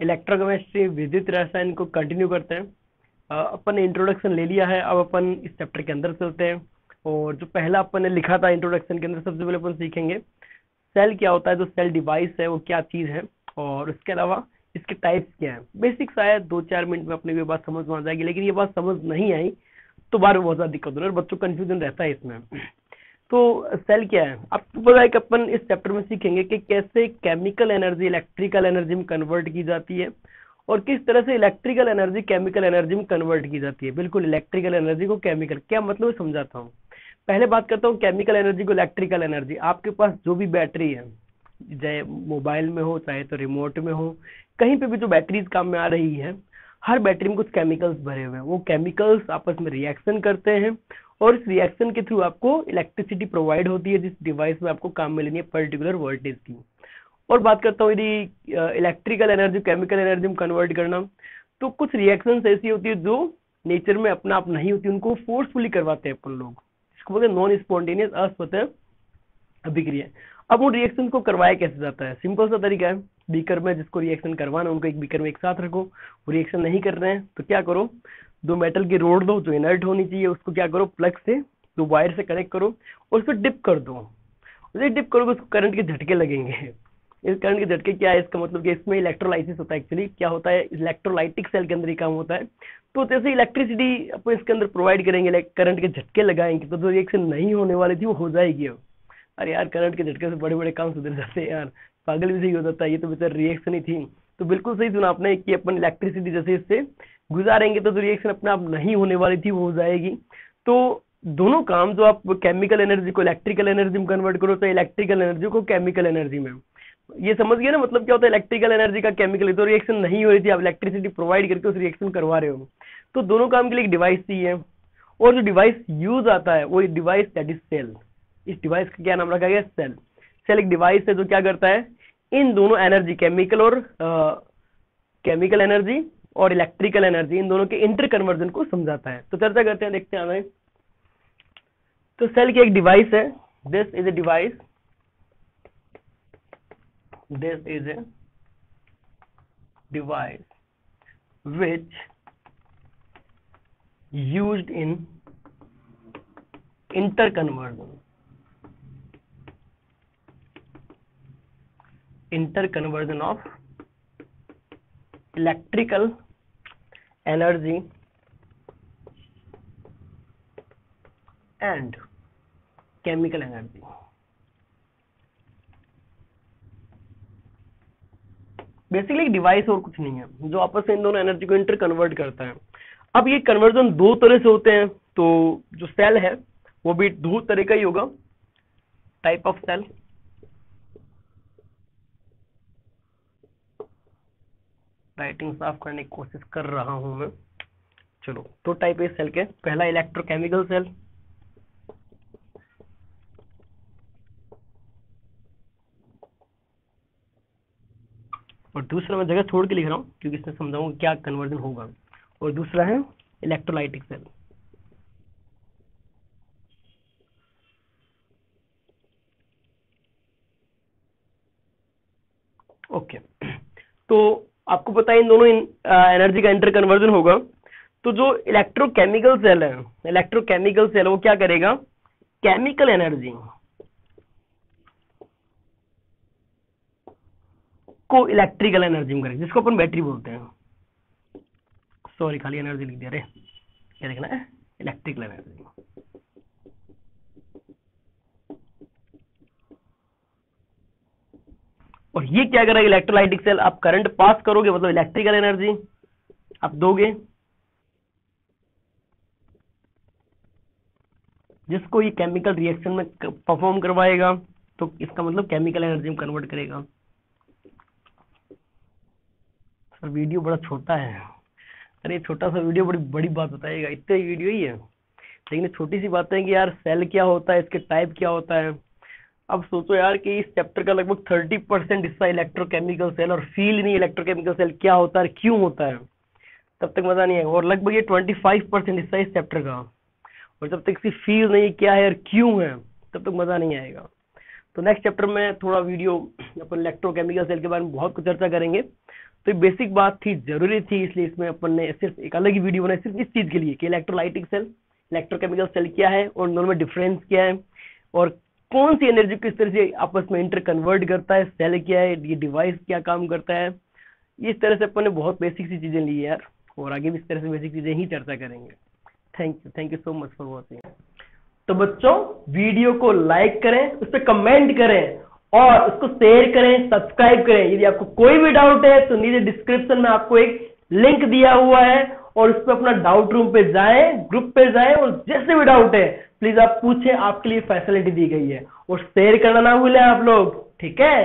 Electrochemistry विद्युत रसायन को कंटिन्यू करते हैं। अपन ने इंट्रोडक्शन ले लिया है, अब अपन इस चैप्टर के अंदर चलते हैं। और जो पहला अपन ने लिखा था इंट्रोडक्शन के अंदर, सबसे पहले अपन सीखेंगे सेल क्या होता है, जो सेल डिवाइस है, वो क्या चीज़ है, और उसके अलावा इसके टाइप्स क्या है। बेसिक्स आया दो चार मिनट में अपने ये बात समझ में आ जाएगी, लेकिन ये बात समझ नहीं आई तो बार में बहुत ज़्यादा दिक्कत हो रहा है बच्चों कन्फ्यूज़न रहता है इसमें। तो सेल क्या है? आपको पता है कि अपन इस चैप्टर में सीखेंगे कि कैसे केमिकल एनर्जी इलेक्ट्रिकल एनर्जी में कन्वर्ट की जाती है और किस तरह से इलेक्ट्रिकल एनर्जी केमिकल एनर्जी में कन्वर्ट की जाती है। बिल्कुल इलेक्ट्रिकल एनर्जी को केमिकल क्या मतलब समझाता हूँ। पहले बात करता हूँ केमिकल एनर्जी को इलेक्ट्रिकल एनर्जी आपके पास जो भी बैटरी है, चाहे मोबाइल में हो, चाहे तो रिमोट में हो, कहीं पे भी जो बैटरीज काम में आ रही है हर बैटरी में कुछ केमिकल्स भरे हुए हैं। वो केमिकल्स आपस में रिएक्शन करते हैं और इस रिएक्शन के थ्रू आपको इलेक्ट्रिसिटी प्रोवाइड होती है, जिस डिवाइस में आपको काम में लेनी है पर्टिकुलर वोल्टेज की। और बात करता हूँ यदि इलेक्ट्रिकल एनर्जी केमिकल एनर्जी में कन्वर्ट करना तो कुछ रिएक्शन ऐसी होती है जो नेचर में अपना आप नहीं होती, उनको फोर्सफुली करवाते हैं अपन लोग। इसको बोलते हैं नॉन स्पॉन्टेनियस अस्वतः अभिक्रिया। अब उन रिएक्शन को करवाया कैसे जाता है? सिंपल सा तरीका है। बीकर में जिसको रिएक्शन करवाना उनको एक बीकर में एक साथ रखो। वो रिएक्शन नहीं कर रहे हैं तो क्या करो? दो मेटल की रोड दो, जो इनर्ट होनी चाहिए, उसको क्या करो? प्लग से, दो वायर से कनेक्ट करो और उसको डिप कर दो। उसे डिप करोगे, उसको करंट के झटके लगेंगे। इस करंट के झटके क्या है? इसका मतलब कि इसमें इलेक्ट्रोलाइसिस होता है एक्चुअली क्या होता है? इलेक्ट्रोलाइटिक सेल के अंदर ही काम होता है। तो जैसे इलेक्ट्रिसिटी अपन इसके अंदर प्रोवाइड करेंगे करंट के झटके लगाएँगे तो जो रिएक्शन नहीं होने वाली थी, वो हो जाएगी अरे यार करंट के झटके से बड़े बड़े काम सुधर जाते हैं यार। पागल भी सही हो जाता है, ये तो बेचार रिएक्शन ही थी। तो बिल्कुल सही सुना आपने कि अपन इलेक्ट्रिसिटी जैसे इससे गुजारेंगे तो जो रिएक्शन अपने आप नहीं होने वाली थी, वो हो जाएगी। तो दोनों काम जो आप केमिकल एनर्जी को इलेक्ट्रिकल एनर्जी में कन्वर्ट करो तो इलेक्ट्रिकल एनर्जी को केमिकल एनर्जी में। ये समझ गए ना मतलब क्या होता है इलेक्ट्रिकल एनर्जी का केमिकल तो रिएक्शन नहीं हो रही थी, आप इलेक्ट्रिसिटी प्रोवाइड करके उस रिएक्शन करवा रहे हो। तो दोनों काम के लिए एक डिवाइस चाहिए, और जो डिवाइस यूज़ आता है, वो डिवाइस दैट इज़ सेल इस डिवाइस का क्या नाम रखा गया? सेल सेल एक डिवाइस है जो क्या करता है, इन दोनों एनर्जी केमिकल और केमिकल एनर्जी और इलेक्ट्रिकल एनर्जी इन दोनों के इंटर कन्वर्जन को समझाता है। तो चर्चा करते हैं, देखते हैं हमें तो सेल की एक डिवाइस है। This is a device this is a device which used in interconversion interconversion of electrical energy and chemical energy. Basically एक डिवाइस और कुछ नहीं है, जो आपस में इन दोनों एनर्जी को इंटर कन्वर्ट करता है। अब ये कन्वर्जन दो तरह से होते हैं तो जो सेल है, वो भी दो तरह का ही होगा टाइप ऑफ़ सेल राइटिंग साफ़ करने की कोशिश कर रहा हूँ मैं। चलो तो टाइप है सेल के। पहला इलेक्ट्रोकेमिकल सेल और दूसरा मैं जगह छोड़ के लिख रहा हूँ, क्योंकि इसमें समझाऊँगा क्या कन्वर्जन होगा। और दूसरा है इलेक्ट्रोलाइटिक सेल ओके okay. तो आपको पता है इन दोनों एनर्जी का इंटर कन्वर्जन होगा। तो जो इलेक्ट्रोकेमिकल सेल है इलेक्ट्रोकेमिकल सेल वो क्या करेगा? केमिकल एनर्जी को इलेक्ट्रिकल एनर्जी में करेगा, जिसको अपन बैटरी बोलते हैं। सॉरी खाली एनर्जी लिख दिया रे। क्या देखना है इलेक्ट्रिकल एनर्जी और ये क्या करेगा? इलेक्ट्रोलाइटिक सेल आप करंट पास करोगे मतलब इलेक्ट्रिकल एनर्जी आप दोगे। जिसको ये केमिकल रिएक्शन में परफॉर्म करवाएगा तो इसका मतलब केमिकल एनर्जी में कन्वर्ट करेगा। सर वीडियो बड़ा छोटा है। अरे छोटा सा वीडियो बड़ी बड़ी बात बताएगा इतने वीडियो ही है। लेकिन छोटी सी बातें कि यार सेल क्या होता है, इसके टाइप क्या होता है। अब सोचो यार कि इस चैप्टर का लगभग थर्टी परसेंट हिस्सा इलेक्ट्रोकेमिकल सेल और फील नहीं इलेक्ट्रोकेमिकल सेल क्या होता है, क्यों होता है? तब तक मज़ा नहीं आएगा। और लगभग ये ट्वेंटी फाइव परसेंट हिस्सा इस चैप्टर का। और जब तक इसकी फील नहीं, क्या है और क्यों है, तब तक मज़ा नहीं आएगा। तो नेक्स्ट चैप्टर में थोड़ा वीडियो अपन इलेक्ट्रोकेमिकल सेल के बारे में बहुत कुछ चर्चा करेंगे। तो ये बेसिक बात थी, ज़रूरी थी, इसलिए इसमें अपन ने सिर्फ़ एक अलग ही वीडियो बनाई, सिर्फ़ इस चीज़ के लिए कि इलेक्ट्रोलाइटिक सेल इलेक्ट्रोकेमिकल सेल क्या है और दोनों में डिफरेंस क्या है। और कौन सी एनर्जी किस तरह से आपस में इंटर कन्वर्ट करता है सेल क्या है, ये डिवाइस क्या काम करता है? इस तरह से अपन ने बहुत बेसिक सी चीज़ें ली है यार, और आगे भी इस तरह से बेसिक चीज़ें ही चर्चा करेंगे। Thank you thank you so much for watching तो बच्चों वीडियो को लाइक करें, उस पर कमेंट करें, और उसको शेयर करें सब्सक्राइब करें। यदि आपको कोई भी डाउट है तो नीचे डिस्क्रिप्शन में आपको एक लिंक दिया हुआ है और उस पर अपना डाउट रूम पे जाए ग्रुप पे जाए और जैसे भी डाउट है प्लीज़ आप पूछे, आपके लिए फैसिलिटी दी गई है। और शेयर करना ना भूले आप लोग, ठीक है?